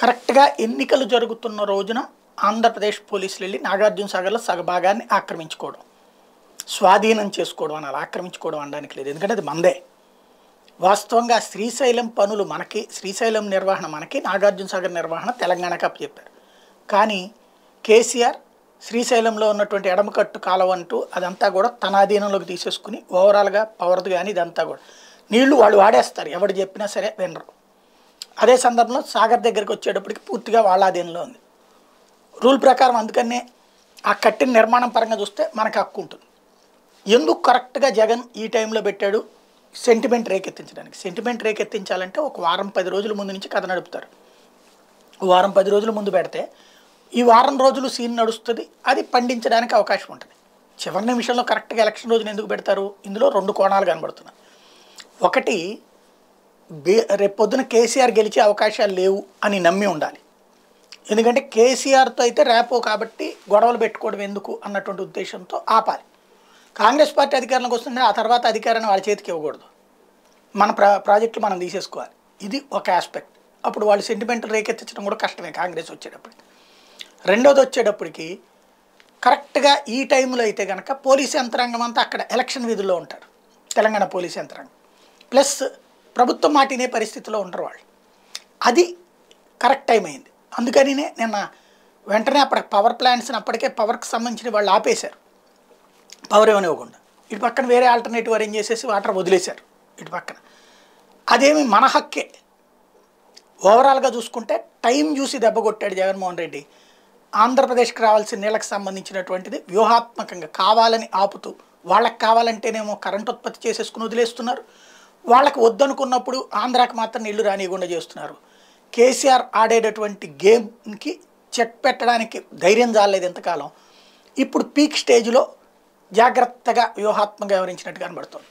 కరెక్ట్గా ఎన్నికలు జరుగుతున్న రోజున ఆంధ్రప్రదేశ్ పోలీసులు వెళ్ళి నాగార్జున సాగర్లో సగభాగాన్ని ఆక్రమించుకోవడం స్వాధీనం చేసుకోవడం అనాలి ఆక్రమించుకోవడం అనడానికి లేదు. ఎందుకంటే అది మందే. వాస్తవంగా శ్రీశైలం పనులు మనకి శ్రీశైలం నిర్వహణ మనకి నాగార్జున సాగర్ నిర్వహణ తెలంగాణకు అప్పచెప్పారు కానీ కేసీఆర్ శ్రీశైలంలో ఉన్నటువంటి ఎడమకట్టు కాలం అంటూ అదంతా కూడా తన అధీనంలోకి తీసేసుకుని ఓవరాల్గా పవర్ది కానీ ఇదంతా కూడా. నీళ్ళు వాళ్ళు వాడేస్తారు. ఎవడు చెప్పినా సరే వినరు. అదే సందర్భంలో సాగర్ దగ్గరికి వచ్చేటప్పటికి పూర్తిగా వాళ్ళ అధీనంలో ఉంది. రూల్ ప్రకారం అందుకనే ఆ కట్టిన నిర్మాణం పరంగా చూస్తే మనకు హక్కు ఉంటుంది. ఎందుకు కరెక్ట్గా జగన్ ఈ టైంలో పెట్టాడు? సెంటిమెంట్ రేకెత్తించడానికి. సెంటిమెంట్ రేకెత్తించాలంటే ఒక వారం పది రోజుల ముందు నుంచి కథ నడుపుతారు. వారం పది రోజుల ముందు పెడితే ఈ వారం రోజులు సీన్ నడుస్తుంది అది పండించడానికి అవకాశం ఉంటుంది. చివరి నిమిషంలో కరెక్ట్గా ఎలక్షన్ రోజున ఎందుకు పెడతారు? ఇందులో రెండు కోణాలు కనబడుతున్నాయి. ఒకటి రేపు పొద్దున కేసీఆర్ గెలిచే అవకాశాలు లేవు అని నమ్మి ఉండాలి. ఎందుకంటే కేసీఆర్తో అయితే రేపో కాబట్టి గొడవలు పెట్టుకోవడం ఎందుకు అన్నటువంటి ఉద్దేశంతో ఆపాలి. కాంగ్రెస్ పార్టీ అధికారంలోకి వస్తుంటే ఆ తర్వాత అధికారాన్ని వాళ్ళ చేతికి ఇవ్వకూడదు. మన ప్రా ప్రాజెక్టులు మనం తీసేసుకోవాలి. ఇది ఒక ఆస్పెక్ట్. అప్పుడు వాళ్ళు సెంటిమెంటల్ రేకెత్తించడం కూడా కష్టమే కాంగ్రెస్ వచ్చేటప్పటికి. రెండోది వచ్చేటప్పటికి కరెక్ట్గా ఈ టైంలో అయితే కనుక పోలీస్ యంత్రాంగం అంతా అక్కడ ఎలక్షన్ విధుల్లో ఉంటారు. తెలంగాణ పోలీస్ యంత్రాంగం. ప్లస్ ప్రభుత్వం మాటినే పరిస్థితిలో ఉండరు వాళ్ళు. అది కరెక్ట్ టైం అయింది. అందుకనినే నిన్న వెంటనే అప్పటికి పవర్ ప్లాంట్స్ని అప్పటికే పవర్కి సంబంధించిన వాళ్ళు ఆపేశారు. పవర్ ఇవ్వనివ్వకుండా ఇటు పక్కన వేరే ఆల్టర్నేటివ్ అరేంజ్ చేసేసి వాటర్ వదిలేశారు ఇటు పక్కన. అదేమి మన హక్కే. ఓవరాల్గా చూసుకుంటే టైం చూసి దెబ్బ కొట్టాడు జగన్మోహన్ రెడ్డి. ఆంధ్రప్రదేశ్కి రావాల్సిన నీళ్ళకి సంబంధించినటువంటిది వ్యూహాత్మకంగా కావాలని ఆపుతూ వాళ్ళకి కావాలంటేనేమో కరెంట్ ఉత్పత్తి చేసేసుకుని వదిలేస్తున్నారు. వాళ్ళకి వద్దనుకున్నప్పుడు ఆంధ్రాకి మాత్రం నీళ్ళు రానియకుండా చేస్తున్నారు. కేసీఆర్ ఆడేటటువంటి గేమ్కి చెక్ పెట్టడానికి ధైర్యం జాలేదు ఎంతకాలం ఇప్పుడు పీక్ స్టేజ్లో జాగ్రత్తగా వ్యూహాత్మకంగా వ్యవహరించినట్టు కనబడుతుంది.